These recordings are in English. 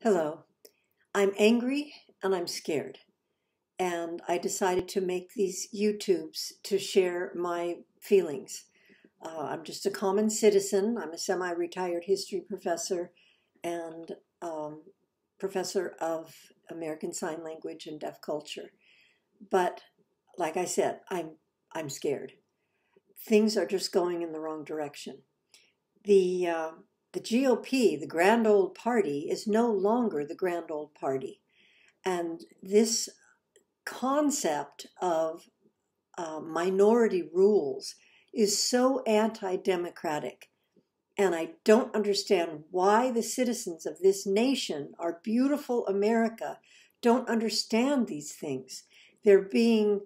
Hello. I'm angry and I'm scared. And I decided to make these YouTubes to share my feelings. Uh, I'm just a common citizen. I'm a semi retired history professor and um, professor of American Sign Language and Deaf Culture. But like I said, I'm, I'm scared. Things are just going in the wrong direction. The uh, the GOP, the grand old party, is no longer the grand old party. And this concept of uh, minority rules is so anti democratic. And I don't understand why the citizens of this nation, our beautiful America, don't understand these things. They're being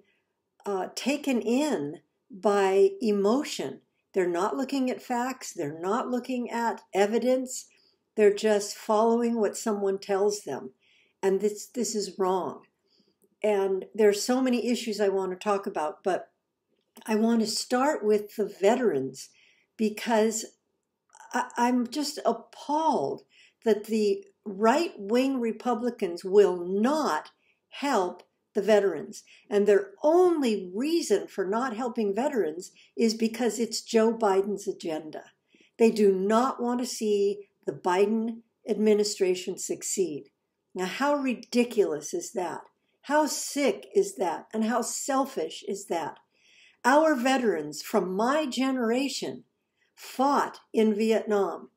uh, taken in by emotion they're not looking at facts, they're not looking at evidence, they're just following what someone tells them. And this, this is wrong. And there's so many issues I want to talk about, but I want to start with the veterans because I, I'm just appalled that the right wing Republicans will not help the veterans. And their only reason for not helping veterans is because it's Joe Biden's agenda. They do not want to see the Biden administration succeed. Now, how ridiculous is that? How sick is that? And how selfish is that? Our veterans from my generation fought in Vietnam.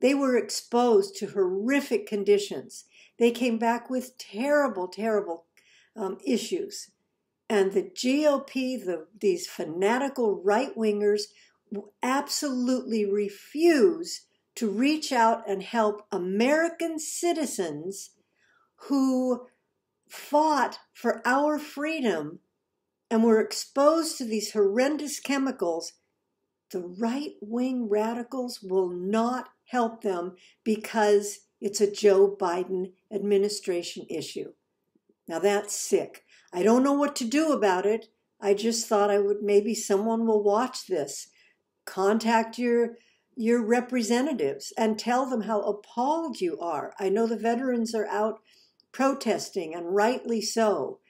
They were exposed to horrific conditions. They came back with terrible, terrible um, issues. And the GOP, the, these fanatical right wingers, absolutely refuse to reach out and help American citizens who fought for our freedom and were exposed to these horrendous chemicals. The right wing radicals will not help them because it's a Joe Biden administration issue. Now that's sick. I don't know what to do about it. I just thought I would maybe someone will watch this. Contact your your representatives and tell them how appalled you are. I know the veterans are out protesting and rightly so.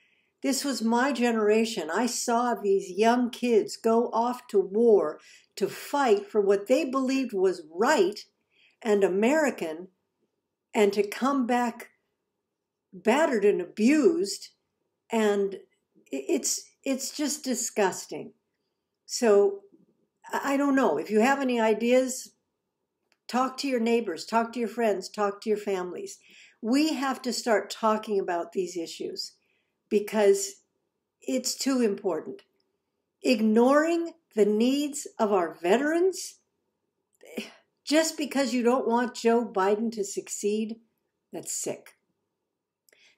This was my generation. I saw these young kids go off to war to fight for what they believed was right and American and to come back battered and abused and it's it's just disgusting. So i don't know. If you have any ideas talk to your neighbors talk to your friends talk to your families. We have to start talking about these issues because it's too important. Ignoring the needs of our veterans eh, just because you don't want joe biden to succeed that's sick